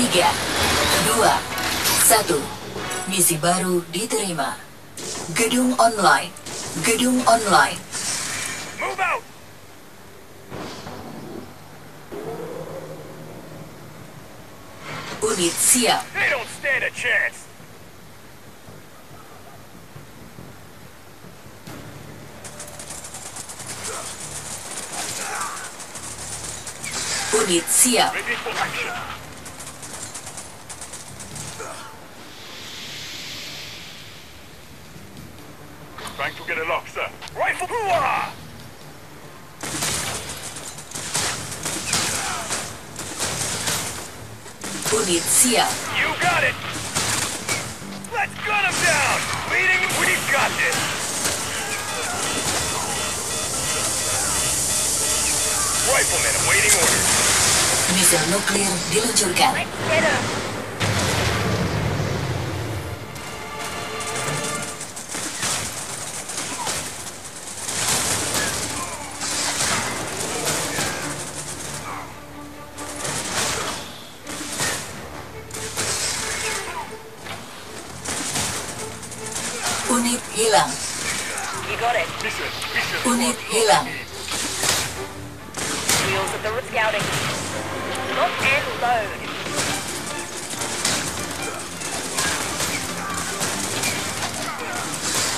Tiga, dua, satu. Misi baru diterima. Gedung online. Gedung online. Move out! Unit siap. They don't stand a chance! Unit siap. Ready for action! Trying to get a lock, sir. Rifle! Hooah! Unit siap. You got it! Let's gun him down! Leading, we've got this! Rifleman awaiting orders. Misil nuklir diluncurkan. Get him! Unit hilang. Unit hilang.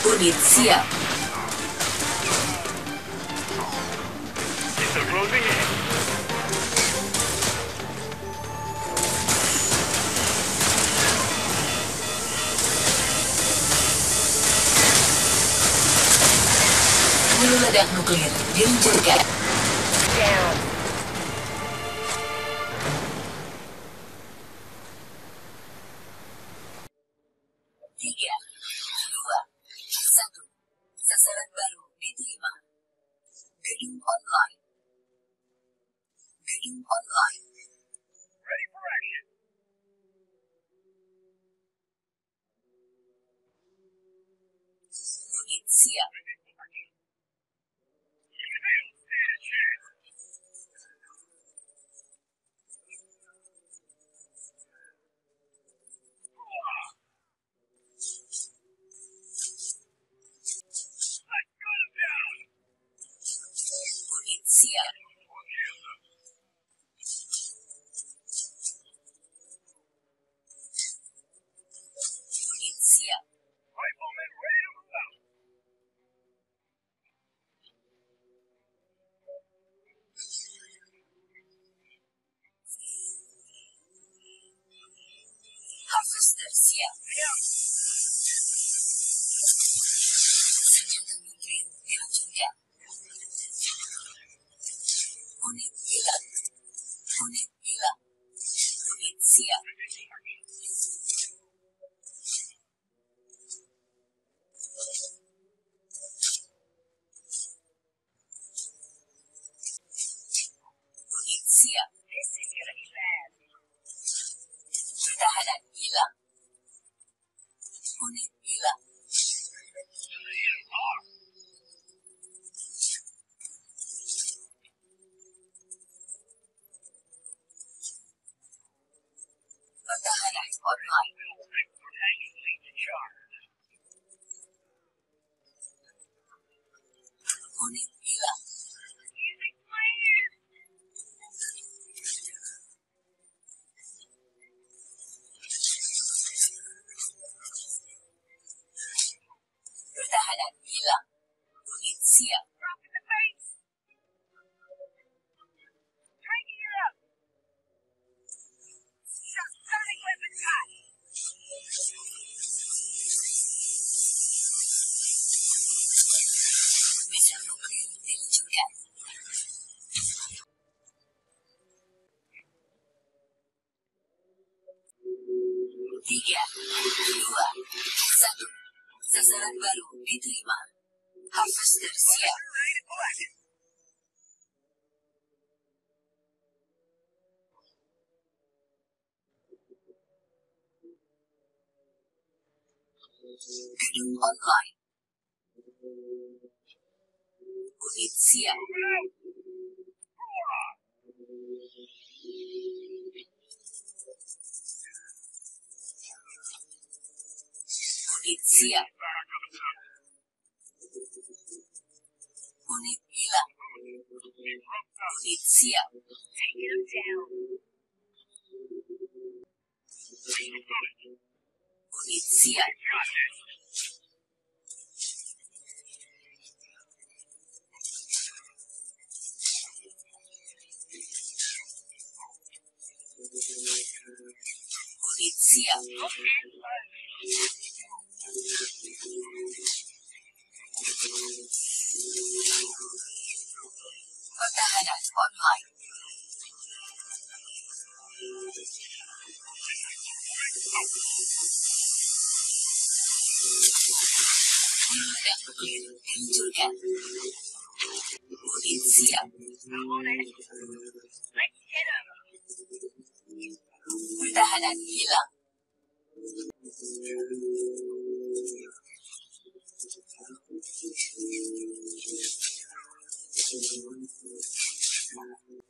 Unit siap. Ledak nuklir diluncurkan. Sasaran baru diterima. Gedung online. Yeah. Pone vida. Tiga, dua, satu. Sasaran baru diterima. Harvester siap. Gedung online. Unit siap. García. Ponetila. Justicia. Justicia. Justicia. Pertahanan hilang.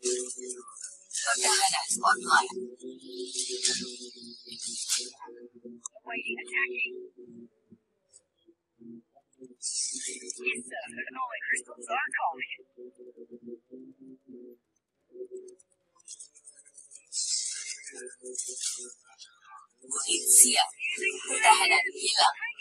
Thank you. Minutes online. Waiting, attacking. Yes, sir, and all the crystals are calling. Polizia, dahan ang bilang.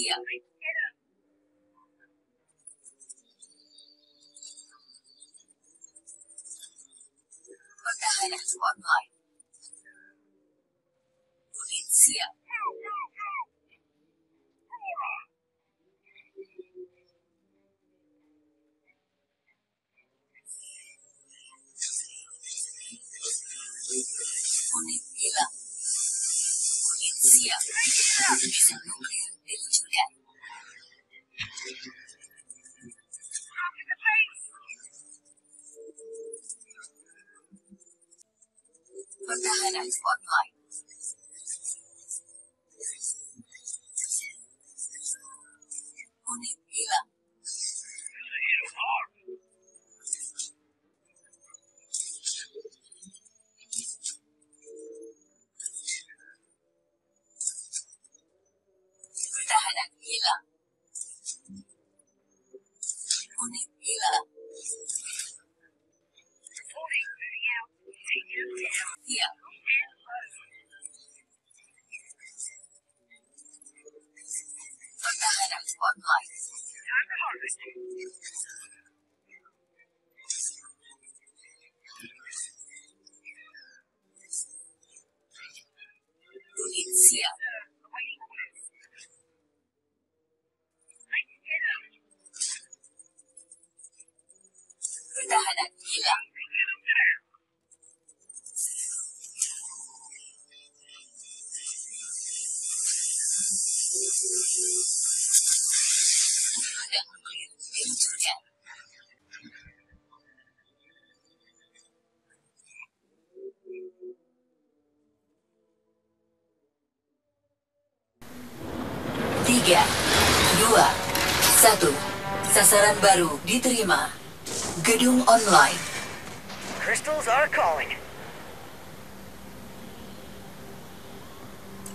gì ạ? Con ta hay là chú bọn gọi. Bố đến gì ạ? Bonita. Policía. Policía. Finance Spotlight. Yeah. 'Em. Pertahanan hilang. Tiga, dua, satu. Sasaran baru diterima. Gedung online. Crystals are calling.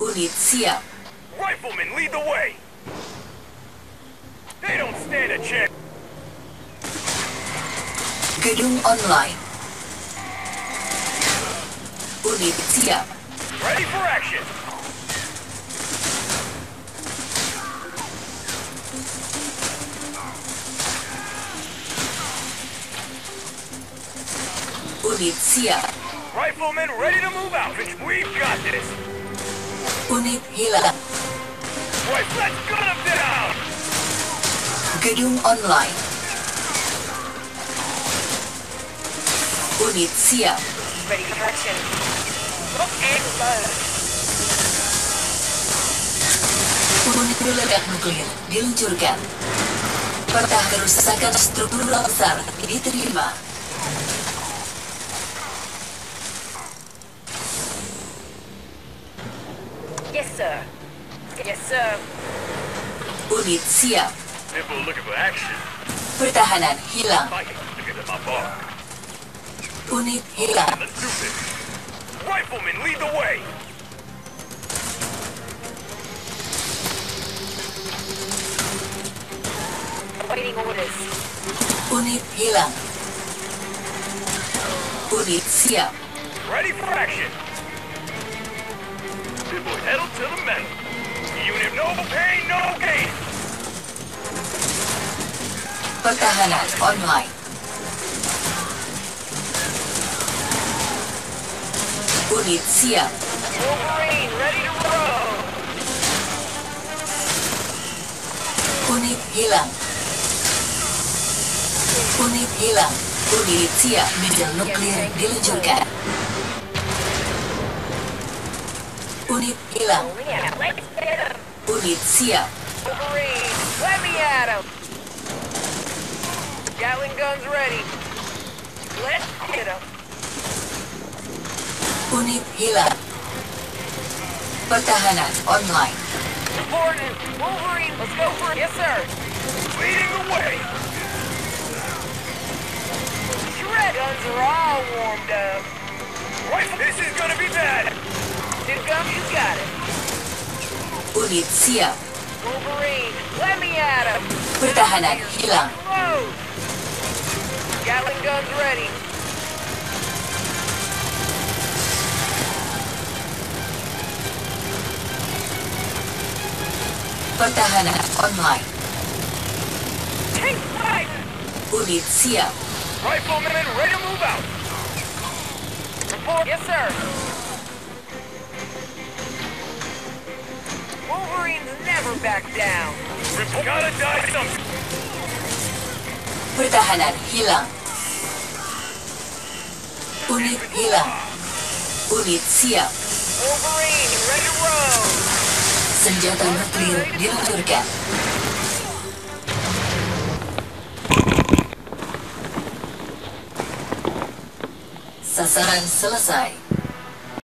Unit siap. Riflemen, lead the way. They don't stand a chance. Gedung online. Unit siap. Ready for action. Unit siap. Riflemen ready to move out. We've got this. Unit hilang. Right, let's gun them down. Gedung online. Unit siap. Ready for action. Lock and load. Unit peledak nuklir diluncurkan. Peta kerusakan struktural besar diterima. Yes, sir. Yes, sir. Unit siap. People looking for action. Pertahanan hilang. Unit hilang. Riflemen, lead the way. Awaiting orders. Unit hilang. Unit siap. Ready for action. Pertahanan online. Unit siap. Unit hilang. Unit hilang. Unit siap. Bidang nuklir diluncurkan. Unit hilang. Unit siap. Wolverine, let me at him. Gatling guns ready. Let's get him. Unit hilang. Pertahanan online. Reporting. Wolverine, let's go for it. Yes, sir. Leading the way. Shred guns are all warmed up. Rifle, this is gonna be bad. Gun, you got it. Unit siap. Wolverine, let me at him. Pertahanan hilang. Gatling guns ready. Pertahanan online. Take flight. Unit siap. Riflemen ready to move out. Report. Yes, sir. Wolverines never back down. Report. Gotta die some. Pertahanan hilang. Unit hilang. Unit siap. Wolverine, ready to roll. Senjata nuklir diluncurkan. Sasaran selesai.